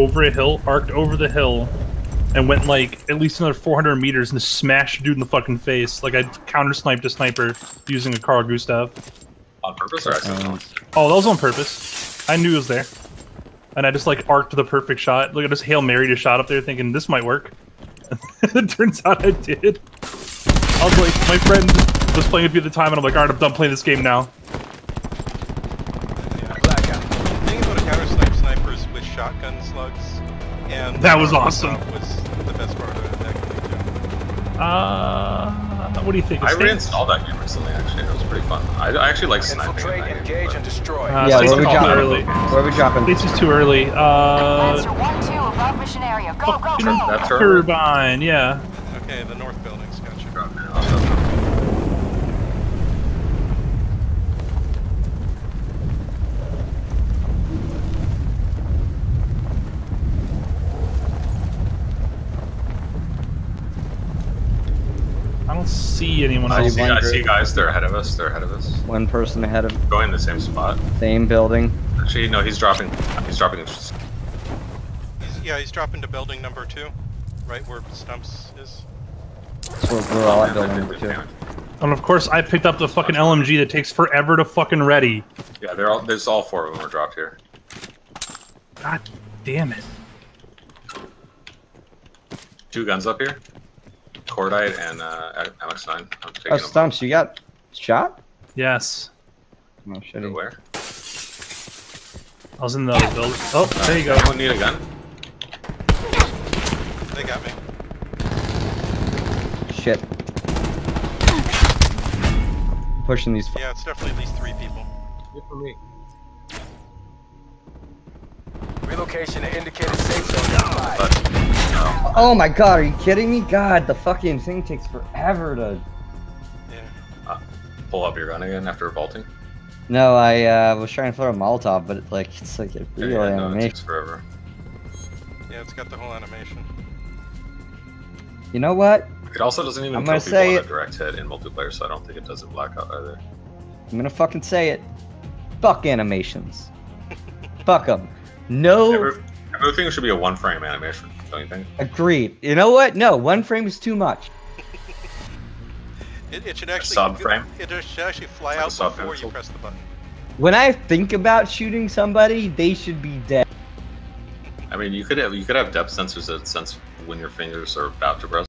over a hill, arced over the hill, and went like at least another 400 meters and smashed a dude in the fucking face. Like I counter sniped a sniper using a Carl Gustav. On purpose or accidentally? Oh. oh, that was on purpose. I knew it was there. And I just like arced the perfect shot. Look at this Hail Mary just shot up there thinking this might work. it turns out I did. I was like, my friend was playing with me at the time and I'm like, alright, I'm done playing this game now. Yeah. Being able to counter snipe snipers with shotgun slugs and That was awesome. Was the best part of that game. Uh, what do you think? I Stay- reinstalled that game recently, actually. It was pretty fun. I, I actually like sniping. Infiltrate, that game, engage, but- and destroy. Uh, Yeah, State's where we too dropping? early. Where we dropping? State's is too early. Uh, Lancer 1-2 above mission area. Go, go, go! That's turbine, yeah. Okay, the north building's got you. Don't see anyone I else. see, I see guys. They're ahead of us. They're ahead of us. One person ahead of Going in the same spot. same building. Actually, no, he's dropping. He's dropping. He's, yeah, he's dropping to building number two, right where Stumps is. So we're, we're all at building number two. And of course, I picked up the fucking LMG that takes forever to fucking ready. Yeah, they're all. There's all four of them are dropped here. God damn it. Two guns up here. Cordite and uh, MX9. I'm taking Oh, them. Stumps, you got shot? Yes. Oh, They're. Where? I was in the other building. Oh, there you go. Anyone need a gun? They got me. Shit. Pushing these. Fu- Yeah, it's definitely at least three people. Good for me. Relocation to indicated safe zone nearby. But no. Oh my god, are you kidding me? God, the fucking thing takes forever to. Yeah. pull up your gun again after vaulting. No, I uh, was trying to throw a Molotov, but it's like it's like a Yeah, real yeah, no, it animation. takes forever. Yeah, it's got the whole animation. You know what? It also doesn't even I'm kill gonna people say on a it. direct hit in multiplayer, so I don't think it does in blackout either. I'm gonna fucking say it. Fuck animations. Fuck them. No, Every, everything should be a one frame animation, don't you think? agreed. You know what? No, one frame is too much. It, it should actually subframe? It should actually fly like out sub before you press the button. When I think about shooting somebody, they should be dead. I mean, you could have you could have depth sensors that sense when your fingers are about to press